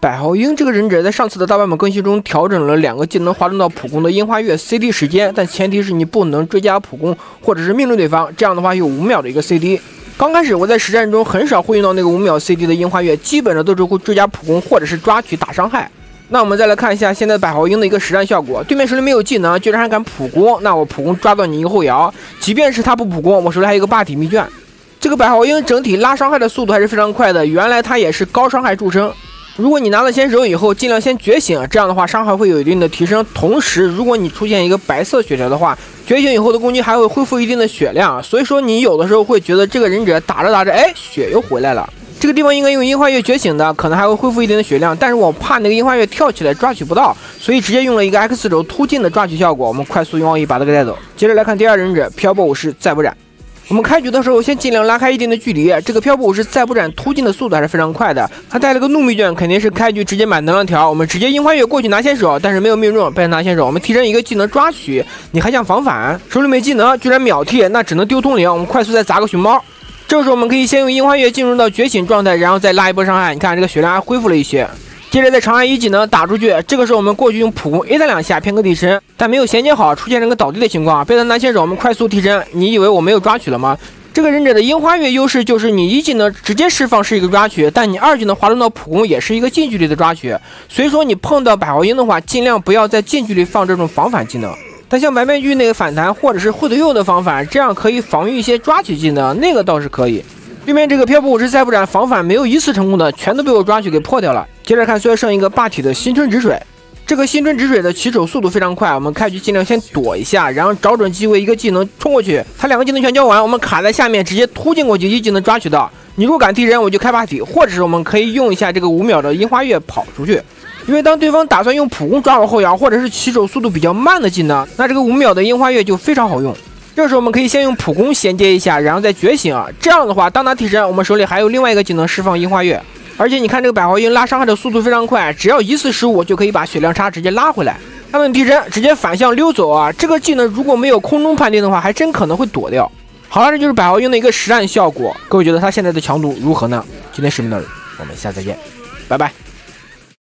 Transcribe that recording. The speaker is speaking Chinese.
百豪鹰这个忍者在上次的大版本更新中调整了两个技能滑动到普攻的樱花月 CD 时间，但前提是你不能追加普攻或者是命中对方，这样的话有五秒的一个 CD。刚开始我在实战中很少会用到那个五秒 CD 的樱花月，基本上都是会追加普攻或者是抓取打伤害。那我们再来看一下现在百豪鹰的一个实战效果，对面手里没有技能，居然还敢普攻，那我普攻抓到你一个后摇，即便是他不普攻，我手里还有一个霸体秘卷。这个百豪鹰整体拉伤害的速度还是非常快的，原来他也是高伤害著称。如果你拿了先手以后，尽量先觉醒，这样的话伤害会有一定的提升。同时，如果你出现一个白色血条的话，觉醒以后的攻击还会恢复一定的血量。所以说，你有的时候会觉得这个忍者打着打着，哎，血又回来了。这个地方应该用樱花月觉醒的，可能还会恢复一定的血量。但是我怕那个樱花月跳起来抓取不到，所以直接用了一个 X 轴突进的抓取效果。我们快速用奥义把它给带走。接着来看第二忍者漂泊武士再不斩。我们开局的时候，先尽量拉开一定的距离。这个漂泊武士再不斩突进的速度还是非常快的。他带了个怒秘卷，肯定是开局直接买能量条。我们直接樱花月过去拿先手，但是没有命中，被他拿先手。我们提升一个技能抓取，你还想防反？手里没技能，居然秒替，那只能丢通灵。我们快速再砸个熊猫。这时候我们可以先用樱花月进入到觉醒状态，然后再拉一波伤害。你看这个血量还恢复了一些。接着在长按一技能打出去，这个时候我们过去用普攻 A 他两下偏个替身，但没有衔接好，出现这个倒地的情况，被他拿先手。我们快速提升，你以为我没有抓取了吗？这个忍者的樱花月优势就是你一技能直接释放是一个抓取，但你二技能滑动到普攻也是一个近距离的抓取。所以说你碰到百豪樱的话，尽量不要在近距离放这种防反技能。但像白面具那个反弹或者是惠特佑的防反，这样可以防御一些抓取技能，那个倒是可以。对面这个漂泊武士再不斩防反没有一次成功的，全都被我抓取给破掉了。接着看，虽然剩一个霸体的新春止水，这个新春止水的起手速度非常快，我们开局尽量先躲一下，然后找准机会一个技能冲过去。他两个技能全交完，我们卡在下面直接突进过去，一技能抓取到。你如果敢踢人，我就开霸体，或者是我们可以用一下这个五秒的樱花月跑出去。因为当对方打算用普攻抓我后摇，或者是起手速度比较慢的技能，那这个五秒的樱花月就非常好用。这时候我们可以先用普攻衔接一下，然后再觉醒啊。这样的话，当他替身，我们手里还有另外一个技能释放樱花月。而且你看这个百花鹰拉伤害的速度非常快，只要一次失误就可以把血量差直接拉回来。他们替身直接反向溜走啊！这个技能如果没有空中判定的话，还真可能会躲掉。好了，这就是百花鹰的一个实战效果。各位觉得他现在的强度如何呢？今天视频到这里，我们下次再见，拜拜。